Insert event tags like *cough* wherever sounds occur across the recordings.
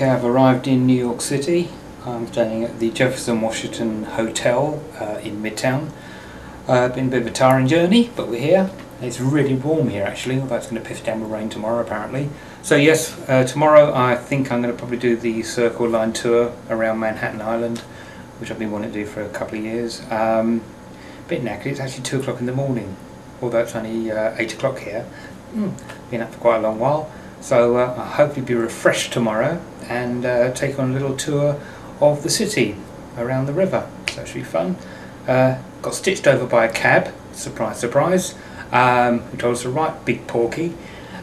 Okay, I've arrived in New York City. I'm staying at the Jefferson Washington Hotel uh, in Midtown. Uh, been a bit of a tiring journey, but we're here. It's really warm here actually, although it's going to piss down with rain tomorrow apparently. So yes, uh, tomorrow I think I'm going to probably do the Circle Line tour around Manhattan Island, which I've been wanting to do for a couple of years. Um, bit knackered, it's actually 2 o'clock in the morning, although it's only uh, 8 o'clock here. Mm, been up for quite a long while. So uh, I'll be refreshed tomorrow and uh, take on a little tour of the city around the river. So it should be fun. Uh, got stitched over by a cab, surprise, surprise, um, who told us to write Big Porky.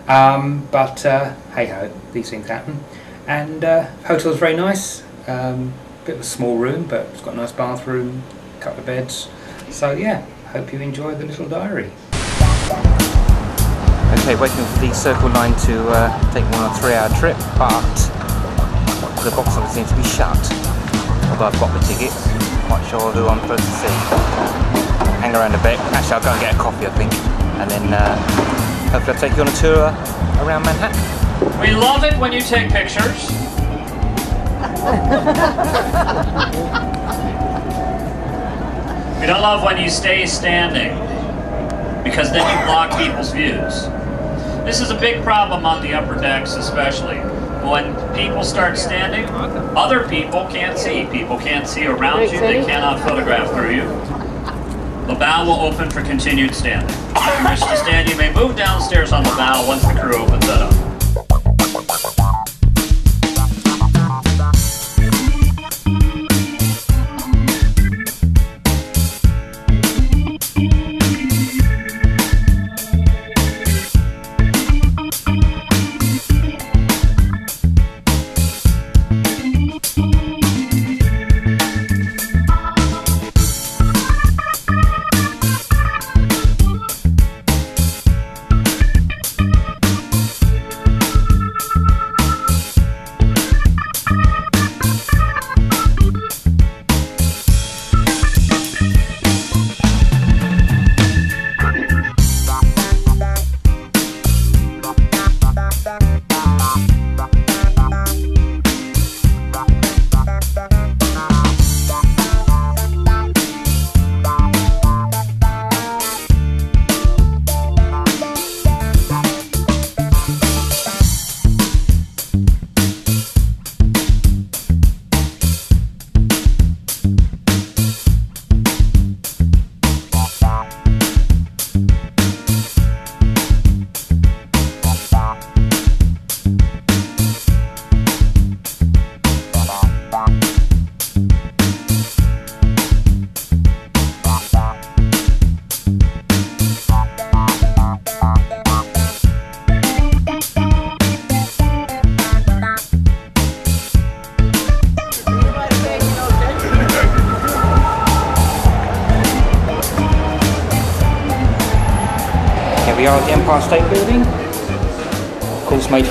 Um, but uh, hey ho, these things happen. And uh, hotel's very nice. Um, bit of a small room, but it's got a nice bathroom, couple of beds. So yeah, hope you enjoy the little diary. Okay, waiting for the Circle Line to uh, take me on a three-hour trip, but the box office seems to be shut. Although I've got the tickets, quite sure who I'm supposed to see. Hang around a bit. Actually, I'll go and get a coffee, I think, and then uh, hopefully I'll take you on a tour around Manhattan. We love it when you take pictures. *laughs* we don't love when you stay standing because then you block people's views. This is a big problem on the upper decks especially. When people start standing, other people can't see. People can't see around you, they cannot photograph through you. The bow will open for continued standing. If you wish to stand, you may move downstairs on the bow once the crew opens it up.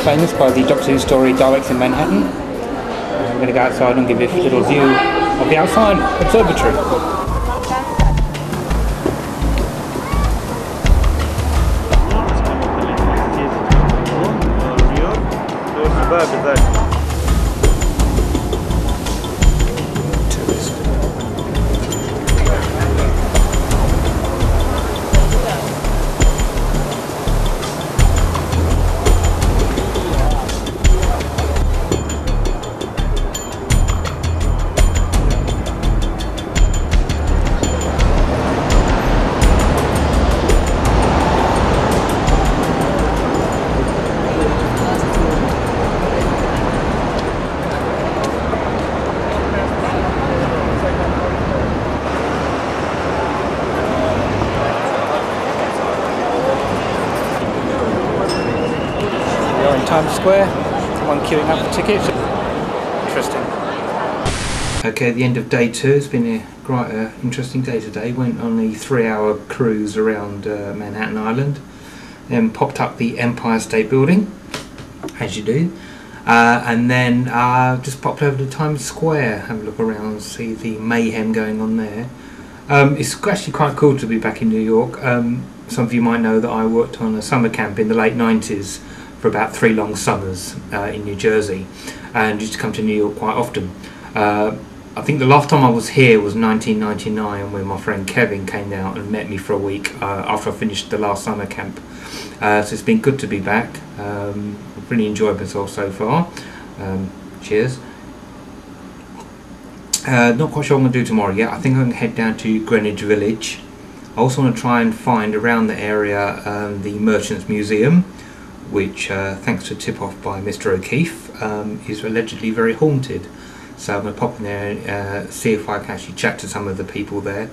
Famous by the Doctor Who story Daleks in Manhattan. Uh, I'm going to go outside and give you a little view of the outside observatory. Tourist. Times Square, one queuing up for tickets. Interesting. Okay, the end of day two, it's been a quite interesting day today. Went on a three-hour cruise around uh, Manhattan Island, then popped up the Empire State Building, as you do, uh, and then uh, just popped over to Times Square, have a look around, see the mayhem going on there. Um, it's actually quite cool to be back in New York. Um, some of you might know that I worked on a summer camp in the late 90s for about three long summers uh, in New Jersey, and used to come to New York quite often. Uh, I think the last time I was here was 1999 when my friend Kevin came out and met me for a week uh, after I finished the last summer camp. Uh, so it's been good to be back. Um, I've really enjoyed myself so far. Um, cheers. Uh, not quite sure what I'm going to do tomorrow yet. I think I'm going to head down to Greenwich Village. I also want to try and find around the area um, the Merchants Museum, which, uh, thanks to tip off by Mr. O'Keefe, um, is allegedly very haunted. So I'm going to pop in there and uh, see if I can actually chat to some of the people there,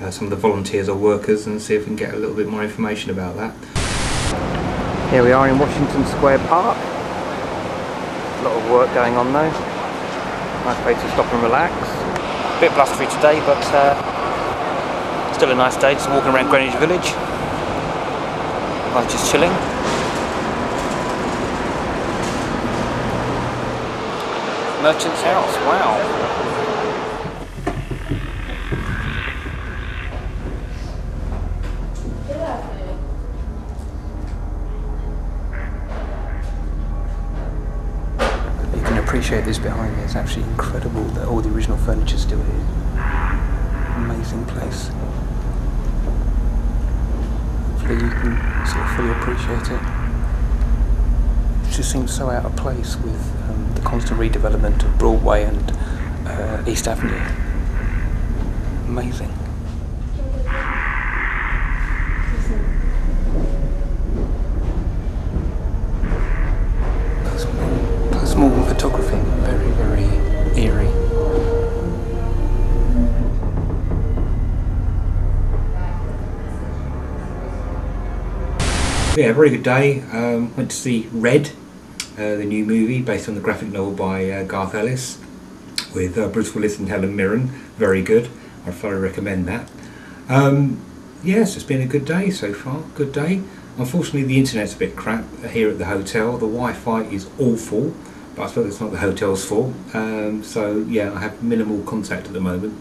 uh, some of the volunteers or workers, and see if we can get a little bit more information about that. Here we are in Washington Square Park. A lot of work going on though. Nice place to stop and relax. A bit blustery today, but uh, still a nice day. Just walking around Greenwich Village. Like just chilling. Merchant's House, wow. You can appreciate this behind me. It's actually incredible that all the original furniture is still here. Amazing place. Hopefully you can sort of fully appreciate it. It just seems so out of place with constant redevelopment of Broadway and uh, East Avenue. Amazing. Photography, very, very eerie. Yeah, very good day. Um, went to see Red, uh, the new movie based on the graphic novel by uh, Garth Ellis with uh, Bruce Willis and Helen Mirren. Very good. I thoroughly recommend that. Um, yes, it's been a good day so far. Good day. Unfortunately, the internet's a bit crap here at the hotel. The Wi-Fi is awful, but I suppose it's not the hotel's fault. Um, so yeah, I have minimal contact at the moment.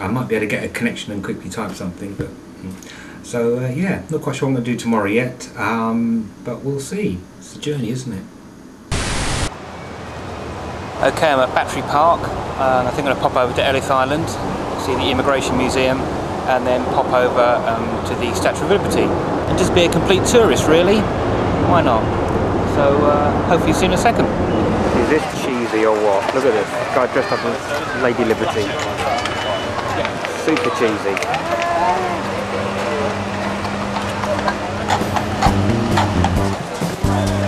I might be able to get a connection and quickly type something, but. mm. So uh, yeah, not quite sure what I'm going to do tomorrow yet, um, but we'll see. It's a journey, isn't it? Okay, I'm at Battery Park, and I think I'm going to pop over to Ellis Island, see the Immigration Museum, and then pop over um, to the Statue of Liberty, and just be a complete tourist, really. Why not? So uh, hopefully see you in a second. Is this cheesy or what? Look at this guy dressed up as Lady Liberty. Super cheesy.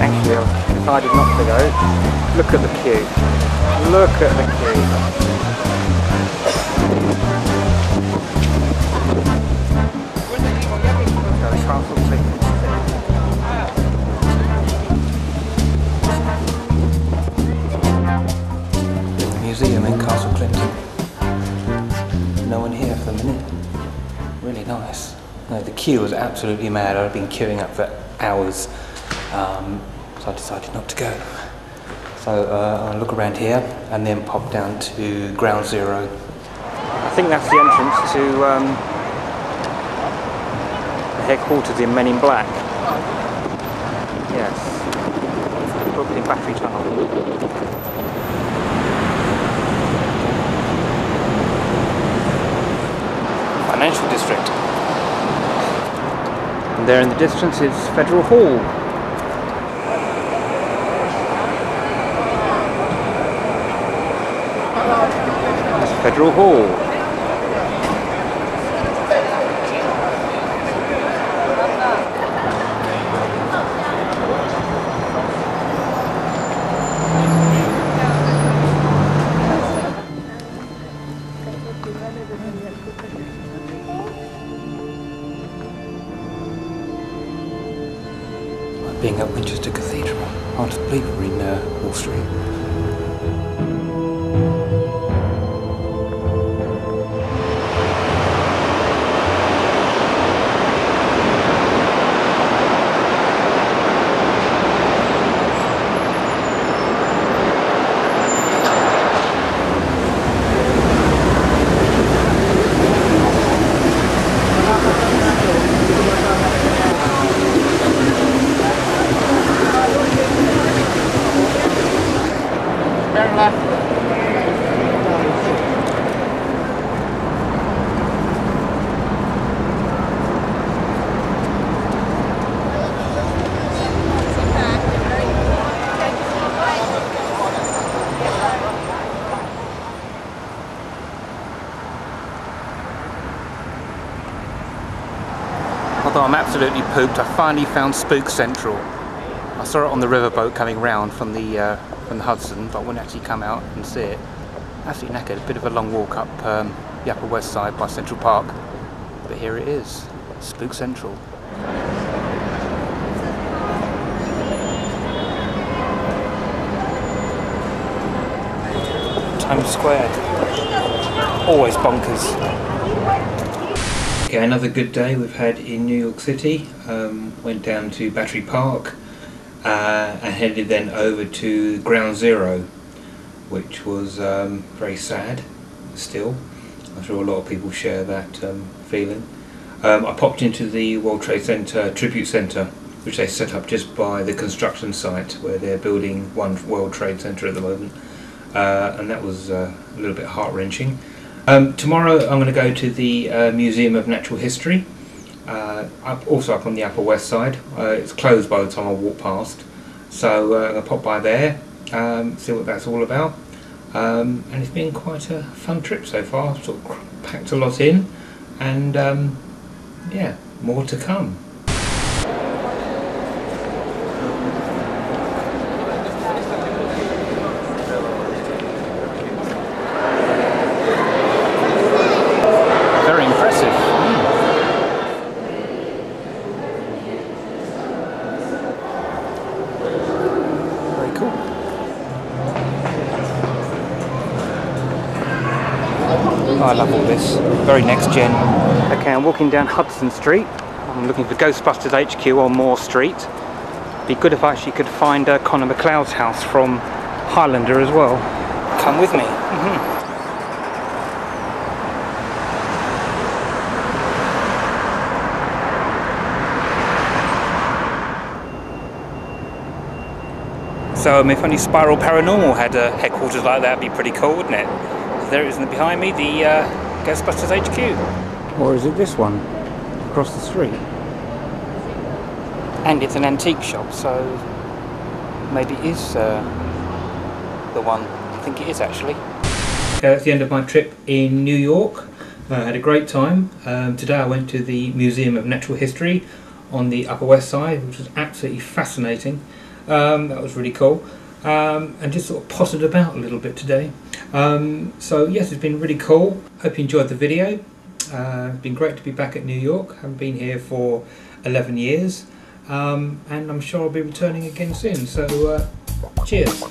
Actually, I've decided not to go. Look at the queue. Look at the Clinton. Museum in Castle Clinton. No one here for the minute. Really nice. No, the queue was absolutely mad. I'd been queuing up for hours, um, so I decided not to go. So uh, I'll look around here and then pop down to Ground Zero. I think that's the entrance to um, the headquarters in Men in Black. Yes, Brooklyn Battery Tunnel. Financial District. And there in the distance is Federal Hall. Hall. Being Winchester Cathedral. Absolutely pooped, I finally found Spook Central. I saw it on the riverboat coming round from the uh, from the Hudson, but I wouldn't actually come out and see it. Absolutely knackered. A bit of a long walk up um, the Upper West Side by Central Park, but here it is, Spook Central. Times Square. Always bonkers. Okay, another good day we've had in New York City. Um, went down to Battery Park uh, and headed then over to Ground Zero, which was um, very sad still. I'm sure a lot of people share that um, feeling. Um, I popped into the World Trade Center Tribute Center, which they set up just by the construction site where they're building one World Trade Center at the moment uh, and that was uh, a little bit heart wrenching. Um, tomorrow I'm going to go to the uh, Museum of Natural History, uh, up, also up on the Upper West Side. Uh, it's closed by the time I walk past, so uh, I'm going to pop by there, um, see what that's all about. Um, and it's been quite a fun trip so far. Sort of packed a lot in, and um, yeah, more to come. I love all this. Very next gen. Okay, I'm walking down Hudson Street. I'm looking for Ghostbusters HQ on Moore Street. Be good if I actually could find uh, Connor MacLeod's house from Highlander as well. Come with me. Mm -hmm. So um, if only Spiral Paranormal had a headquarters like that, it'd be pretty cool, wouldn't it? There it is behind me, the uh, Ghostbusters HQ. Or is it this one, across the street? And it's an antique shop, so maybe it is uh, the one. I think it is actually. Okay, that's the end of my trip in New York. I had a great time. Um, today I went to the Museum of Natural History on the Upper West Side, which was absolutely fascinating. Um, that was really cool. Um, and just sort of potted about a little bit today. Um, so yes, it's been really cool. Hope you enjoyed the video. Uh, been great to be back at New York. Haven't been here for 11 years. Um, and I'm sure I'll be returning again soon. So uh, cheers.